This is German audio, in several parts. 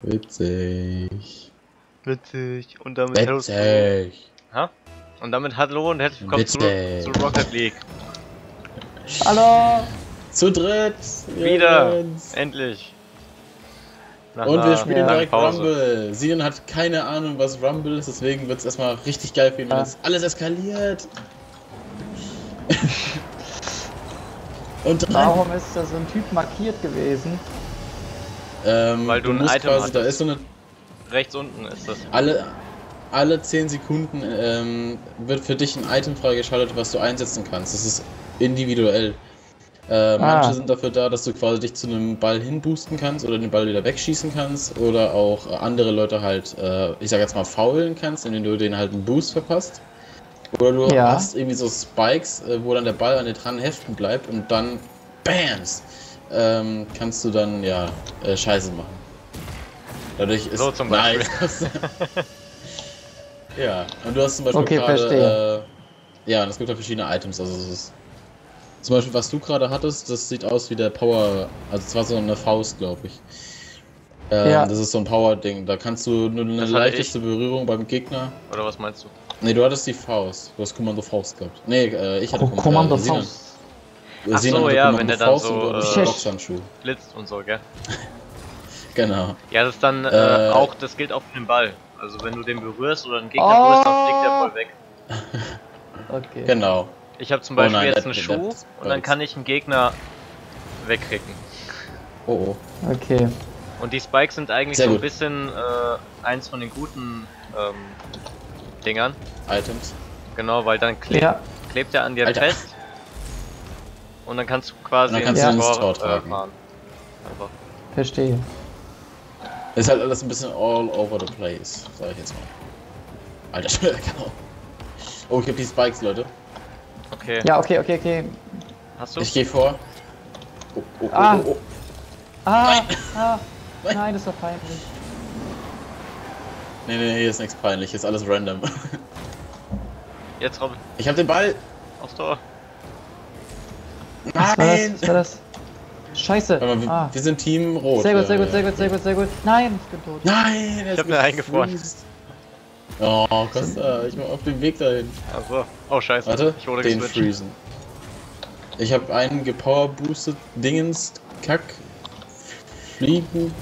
Witzig. Witzig. Und damit hallo zu, Witzig. ha? Und damit hallo und herzlich willkommen zu, Witzig. zu Rocket League. Hallo! Zu dritt. Wieder. Jungs. Endlich. Nach Und wir spielen langen direkt Pause. Rumble. Sinan hat keine Ahnung, was Rumble ist, deswegen wird es erstmal richtig geil für ihn, wenn Ja. das alles eskaliert. Und. Warum ist da so ein Typ markiert gewesen? Ähm, Weil du ein musst Item quasi, da ist so eine Rechts unten ist das. alle alle 10 Sekunden ähm, wird für dich ein Item freigeschaltet, was du einsetzen kannst. Das ist individuell. Äh, manche Ah. sind dafür da, dass du quasi dich zu einem Ball hinboosten kannst oder den Ball wieder wegschießen kannst oder auch andere Leute halt, äh, ich sag jetzt mal, faulen kannst, indem du denen halt einen Boost verpasst. Oder du Ja. hast irgendwie so Spikes, äh, wo dann der Ball an dir dran heften bleibt und dann BAMS! Ähm, kannst du dann ja äh, Scheiße machen. Dadurch ist So zum Beispiel. Nice. ja, und du hast zum Beispiel Okay, gerade verstehe. äh, ja, und es gibt ja verschiedene Items. Also es ist zum Beispiel, was du gerade hattest, das sieht aus wie der Power, also es war so eine Faust, glaube ich. Ähm, Ja. Das ist so ein Power-Ding. Da kannst du nur eine Das leichteste Berührung beim Gegner. Oder was meinst du? Nee, du hattest die Faust. Du hast Kommando Faust gehabt. Nee, äh, ich hatte Oh, Kommando äh, Sinan- Faust. Ach so, ja, wenn der dann so, äh. Blitzt und so, gell? Genau. Ja, das ist dann äh, Äh. auch, das gilt auch für den Ball. Also wenn du den berührst oder einen Gegner Oh. berührst, dann fliegt der voll weg. Okay. Genau. Ich habe zum Oh Beispiel nein, jetzt einen Schuh und dann kann ich einen Gegner wegkriegen. Oh oh. Okay. Und die Spikes sind eigentlich Sehr so ein gut. bisschen äh, eins von den guten ähm, Dingern. Items. Genau, weil dann klebt, Ja. klebt er an dir Alter. fest. Und dann kannst du quasi Und dann kannst du ins ins Tor äh, tragen. fahren. Einfach. Verstehe. Ist halt alles ein bisschen all over the place, sag ich jetzt mal. Alter Schwede, genau. Oh, ich hab die Spikes, Leute. Okay. Ja, okay, okay, okay. Hast du? Ich gehe vor. Oh, oh, oh, Ah. oh, oh. Ah, ah. Nein. Nein, das war peinlich. Nee, nee, hier ist nichts peinlich, hier ist alles random. Jetzt Robin, Ich hab den Ball. aufs Tor. Was war das? Was war das? Scheiße. Mal, wir, Ah. wir sind Team Rot. Sehr gut, sehr gut, sehr gut, sehr gut, sehr gut. Nein, ich bin tot. Nein, Ich hab mir eingefroren. Oh, Costa, ich war auf dem Weg dahin. Also. Oh scheiße. Warte, ich wurde den geswitcht. freezen. Ich habe einen gepowerboostet Dingens, Kack, Fliegen.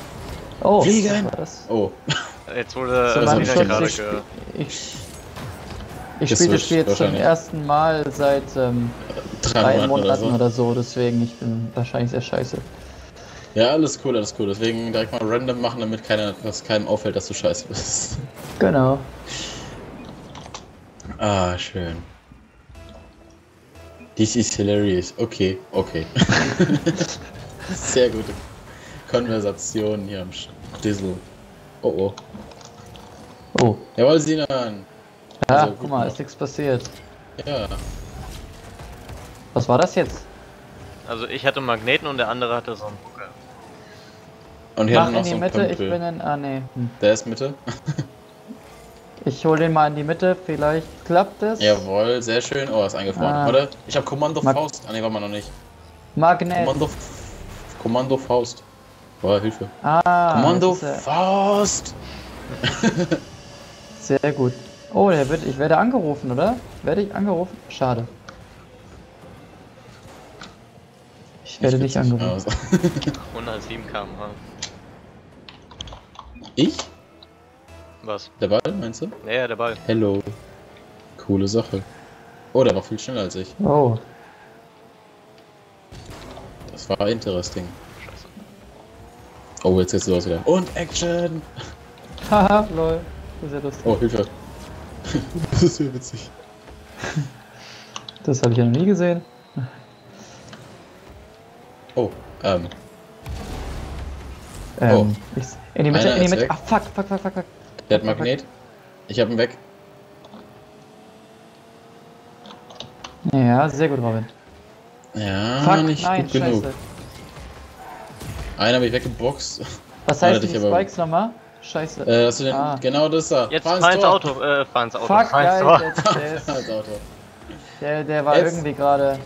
Oh, Fliegen. was war das? Oh, Jetzt wurde äh, hab meinem ich ich, ich, spiele das Spiel jetzt zum ersten Mal seit ähm, drei, drei Monaten oder so. oder so, deswegen ich bin wahrscheinlich sehr scheiße. Ja, alles cool, alles cool. Deswegen direkt mal random machen, damit keiner, dass keinem auffällt, dass du scheiße bist. Genau. Ah, schön. This is hilarious. Okay, okay. Sehr gute Konversation hier am Stissel. Oh oh. Oh. Jawohl, Sinan. Ja, Also, guck mal, gemacht. ist nichts passiert. Ja. Was war das jetzt? Also ich hatte Magneten und der andere hatte so einen Buckel. Und hier Mach haben in noch die so einen Mitte, ich Pömpel. bin in. Ah, nee. Hm. Der ist Mitte. Ich hol den mal in die Mitte, vielleicht klappt es. Jawohl, sehr schön. Oh, er ist eingefroren. Ah. Warte, ich habe Kommando Mag- Faust. Ah, ne, war mal noch nicht. Magnet. Kommando, Kommando Faust. Boah, Hilfe. Ah, Kommando Faust. Sehr gut. Oh, der wird, ich werde angerufen, oder? Werde ich angerufen? Schade. Ich werde nicht witzig. angerufen. Also. 107 km/h. Ich? Was? Der Ball, meinst du? Ja, ja, der Ball. Hello. Coole Sache. Oh, der war viel schneller als ich. Oh. Das war interesting. Scheiße. Oh, jetzt geht's los wieder. Und Action! Haha, lol. Das ist ja lustig. Oh, Hilfe. Das ist ja witzig. Das habe ich ja noch nie gesehen. Oh, ähm. Ähm, ich, in die Mitte, Einer in die ist Mitte. Ah, fuck, fuck, fuck, fuck, fuck. Der hat Magnet. Ich hab ihn weg. Ja, sehr gut, Robin. Ja, fuck, nicht nein, gut genug. scheiße. Einen habe ich weggeboxt. Was heißt die Spikes nochmal? Scheiße. Äh, hast du den? Ah. Genau das da. Jetzt Fahr fahr ins. Auto, äh, fahr ins Auto. fuck, fahr ins geil, Tor. der, der, ist, Ins Auto. der, der war Jetzt. irgendwie gerade.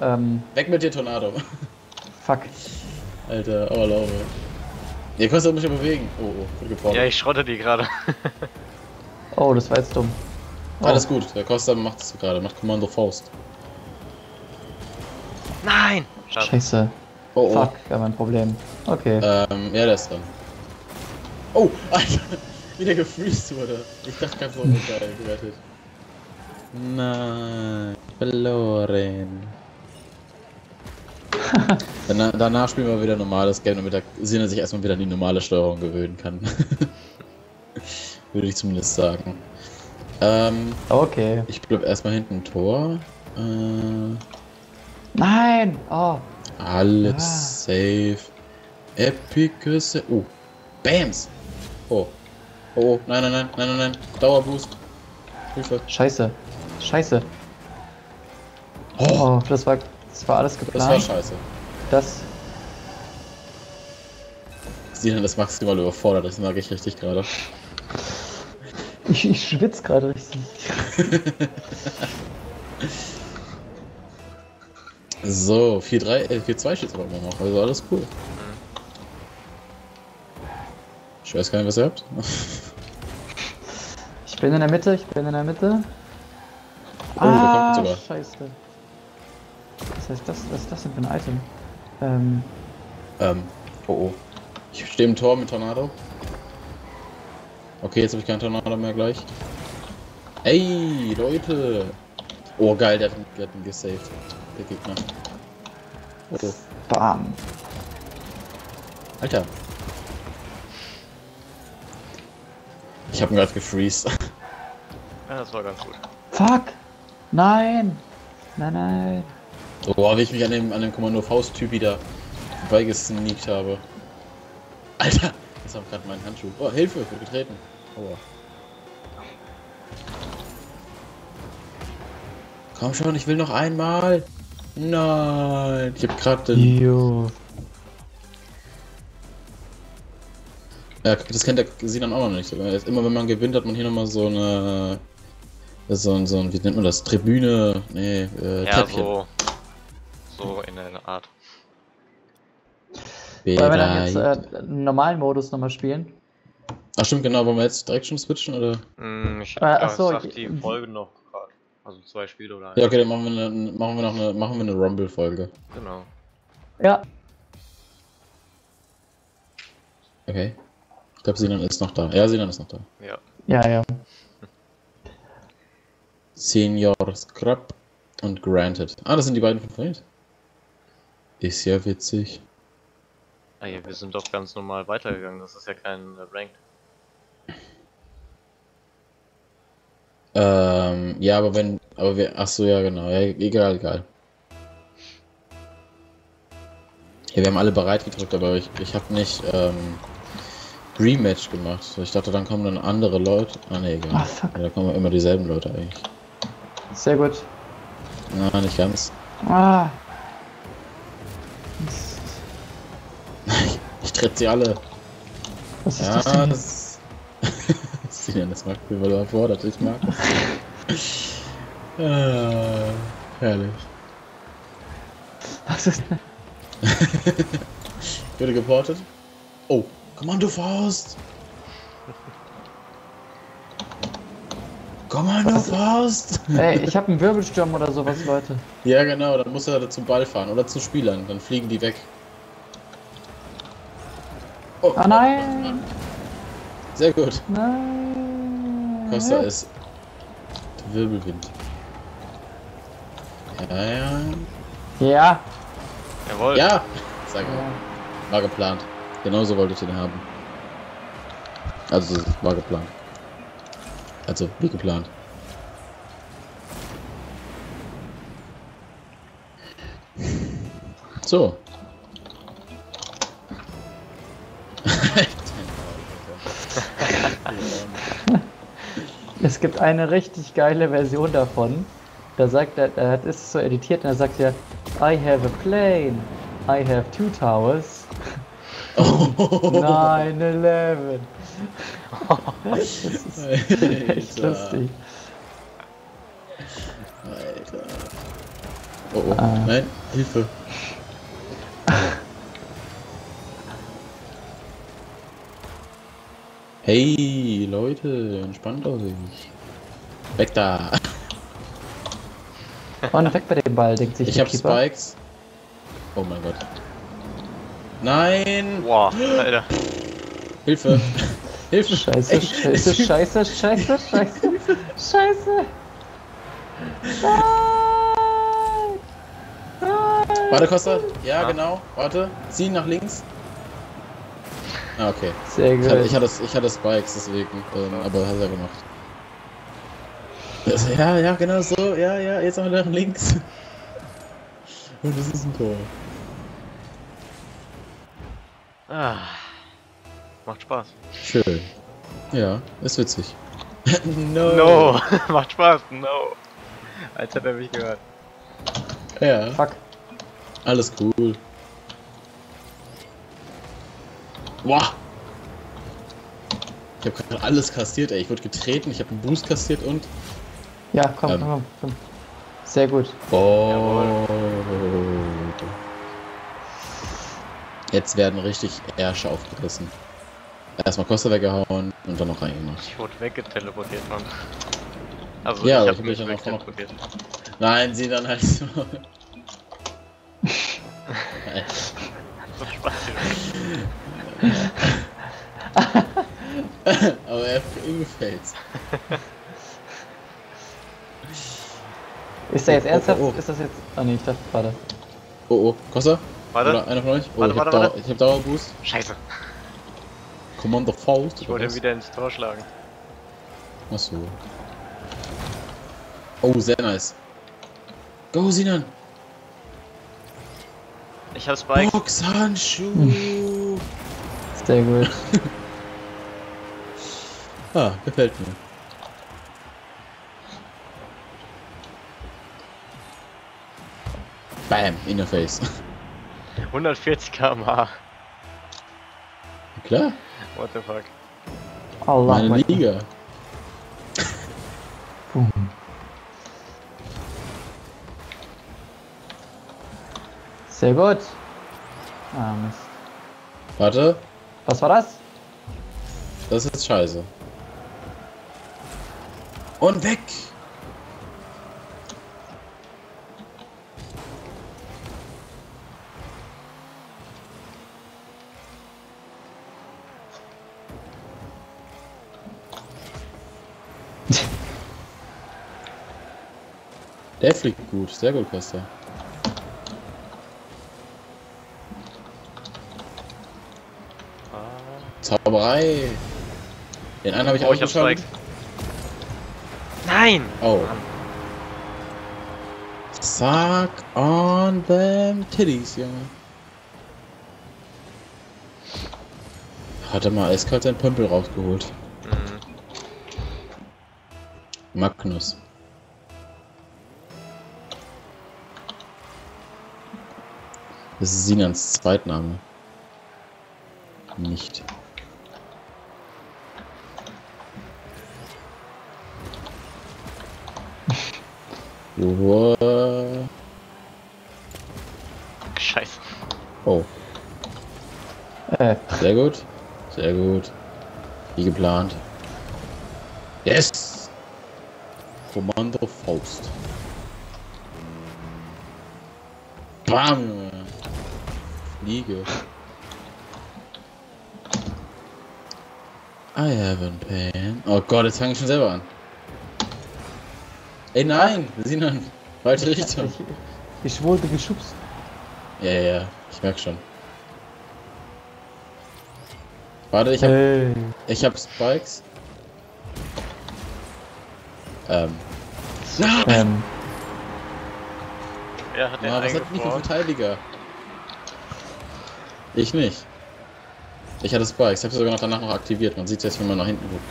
Ähm, Weg mit dir, Tornado. fuck. Alter, oh, Laube. Ihr könnt mich ja bewegen. Oh, oh, gut gebraucht. Ja, ich schrotte die gerade. Oh, das war jetzt dumm. Oh. Alles gut, der Costa macht es gerade, macht Kommando Faust. Nein! Schade. Scheiße. Oh, oh. Fuck, war mein Problem. Okay. Ähm, ja, der ist dran. Oh, Alter, wie der gefreezed wurde. Ich dachte ganz geil, gerettet. Nein, verloren. danach, danach spielen wir wieder normales Game, damit der Sinne sich erstmal wieder an die normale Steuerung gewöhnen kann. Würde ich zumindest sagen. Ähm, Okay. ich bleib erstmal hinten Tor. Äh, Nein! Oh. alles Ah. safe. Epic Sa Oh. Bams! Oh. Oh, oh. Nein, nein, nein, nein, nein, nein. Dauerboost. Hilfe. Scheiße. Scheiße. Oh, Oh, das war, das war alles das war geplant. scheiße. Das. Sie haben das maximal überfordert, das mag ich richtig gerade. Ich, ich schwitze gerade richtig. So, 4-3, äh, 4-2 steht aber immer noch, also alles cool. Ich weiß gar nicht, was ihr habt. Ich bin in der Mitte, ich bin in der Mitte. Oh, ah, sogar. scheiße. Was heißt das? Was ist das denn für ein Item? Ähm, Ähm, oh oh. Ich stehe im Tor mit Tornado. Okay, jetzt habe ich keinen Tornado mehr gleich. Ey, Leute! Oh geil, der hat ihn, der hat ihn gesaved. Der Gegner. Oh. bam. Alter. Ich habe ihn gerade gefreezed. Ja, das war ganz gut. Fuck! Nein! Nein, nein. Oh, wie ich mich an dem, an dem Kommando Faust-Typ wieder vorbeigesneakt habe. Alter! Das war gerade mein Handschuh. Oh, Hilfe, ich getreten. Aua. Komm schon, ich will noch einmal. Nein, ich hab gerade den. Jo. Ja, das kennt der Sinan auch noch nicht. Immer wenn man gewinnt, hat man hier nochmal so eine. So ein, so ein, wie nennt man das? Tribüne. Nee, äh, Ja, Treppchen. so. So in der Art. Wollen wir dann jetzt äh, einen normalen Modus nochmal spielen? Ach stimmt, genau. Wollen wir jetzt direkt schon switchen oder? Hm, ich Äh, ach so, ich- die Folge noch gerade. Also zwei Spiele oder Ja, ein. okay, dann machen wir, eine, machen wir noch eine, machen wir eine Rumble-Folge. Genau. Ja. Okay. Ich glaube, Sinan ist noch da. Ja, Sinan ist noch da. Ja. Ja, ja. Senior Scrap und Granted. Ah, das sind die beiden Favoriten. Ist ja witzig. Ah, ja, wir sind doch ganz normal weitergegangen. Das ist ja kein äh, Ranked. Ähm, ja, aber wenn, aber wir, ach so, ja, genau, ja, egal, egal. Ja, wir haben alle bereit gedrückt, aber ich, ich habe nicht, ähm, Rematch gemacht. Ich dachte, dann kommen dann andere Leute. Ah, ne, egal. Ah. Ja, da kommen immer dieselben Leute eigentlich. Sehr gut. Na, nicht ganz. Ah. Ich, ich tritt sie alle. Was ist Ja, das denn? das. Sinan, das mag mich, weil du erfordert, ich mag das. ah, herrlich. Was ist denn? Wurde geportet. Oh, Kommando Faust! Kommando Was? Faust! Ey, ich habe einen Wirbelsturm oder sowas, Leute. Ja, genau, dann muss er zum Ball fahren oder zu Spielern, dann fliegen die weg. Oh, Ah nein! sehr gut. Nein! Costa ist der Wirbelwind. Ja, ja. Ja. Jawohl. Ja! Sag ja. mal. War geplant. Genauso wollte ich den haben. Also, es war geplant. Also, wie geplant. So. Es gibt eine richtig geile Version davon. Da sagt er, er ist so editiert und er sagt ja, I have a plane. I have two towers. 9-11. Das ist echt lustig. Alter. Oh, oh. Ah. Nein, Hilfe. Hey, Leute, entspannt euch. Weg da. Und weg bei dem Ball, denkt sich Ich hab Keeper. Spikes. Oh mein Gott. Nein! Boah, Alter. Hilfe! Hilfe! Scheiße, scheiße, scheiße, scheiße, scheiße, scheiße. Nein! Nein! Warte, Costa. Ja, Ja. genau. Warte. Zieh nach links. Ah, okay. Sehr Ich hatte, gut. ich hatte, ich hatte Spikes, deswegen. Ähm, aber hat er gemacht. Das, ja, ja, genau so. Ja, ja, jetzt noch nach links. Und das ist ein Tor. Ah. Macht Spaß. Schön. Ja, ist witzig. no. No! Macht Spaß, no! Als hätte er mich gehört. Ja, Fuck. alles cool. Boah. Ich habe gerade alles kassiert, ey. Ich wurde getreten, ich habe einen Boost kassiert und. Ja, komm, Ähm. komm, komm, komm. Sehr gut. Oh. Jetzt werden richtig Ärsche aufgerissen. Erstmal Costa weggehauen und dann noch reingemacht. Ich wurde weggeteleportiert, Mann. Also, Ja, ich hab mich dann auch noch-. Nein, sie dann halt so. So Spaß Aber er ihm gefällt's. Ist der jetzt Oh, oh, ernsthaft? oh. Ist das jetzt. Ah ne, ich dachte gerade. Oh oh, Costa? Warte, Oder einer von euch? Oh, Warte, ich, hab warte, Dauer, warte. ich hab Dauerboost. Scheiße. Kommando Faust. Ich wollte ihn wieder ins Tor schlagen. Achso. Oh, sehr nice. Go, Sinan! Ich hab Spike. Boxhandschuh! Sehr gut. Ah, gefällt mir. Bam, in the face. 140 km/h. Klar, What the fuck. Allah. meine Liga. Boom. Sehr gut. Ah, Mist. Warte, Was war das? das ist scheiße. Und weg! Der fliegt gut, sehr gut, Costa. Zauberei! Den einen habe ich Oh, ausgeschaltet. Spike. Nein! Oh. Suck on them titties, Junge. Hat er mal eiskalt seinen Pömpel rausgeholt. Magnus. Das ist Sinans Zweitname. Nicht. Wow. Scheiße. Oh, Äh, sehr gut. Sehr gut. Wie geplant. Yes! Kommando Faust. Bam. Fliege. I haven't pain. Oh Gott, jetzt fange ich schon selber an. Ey, nein! Sinan, falsche Richtung. ich, ich wurde geschubst. Ja, ja, ja, ich merk schon. Warte, ich hab, Hey. ich hab Spikes. Ähm. Nein! Ähm, Wer hat den Ja, was hat nicht für eingefroren? Verteidiger? Ich nicht. Ich hatte Spikes, ich habe sogar noch danach noch aktiviert. Man sieht jetzt, wenn man nach hinten guckt.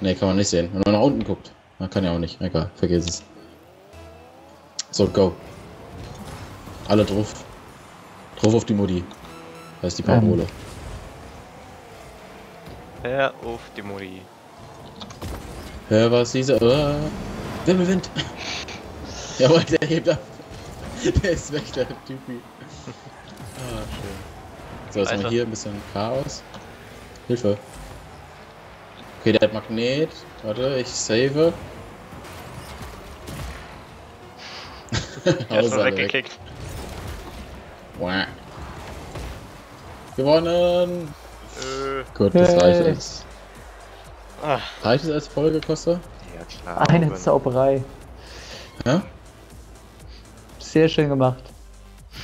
Ne, kann man nicht sehen. Wenn man nach unten guckt. Man kann ja auch nicht. Egal, vergiss es. So, go. Alle drauf. Drauf auf die Mutti. Das ist die Parole. Wer auf die Mutti? Hör was diese. Uh, Wimmelwind. Jawohl, der hebt ab. Der ist weg, der Typi. Ah, schön. So, jetzt haben wir hier ein bisschen Chaos. Hilfe. Okay, der hat Magnet. Warte, ich save. Erstmal Hause alle weg. weggekickt. Wah. Gewonnen! Äh, Gut, das reicht als. Ah, Reicht es als Folge, Costa? ja klar. Eine. Zauberei. Ja? Sehr schön gemacht.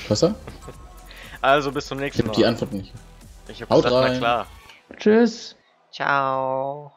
Costa? Also bis zum Ich nächsten hab Mal. die Antwort nicht. Ich hab Haut gesagt, na rein. klar. Tschüss. Ciao.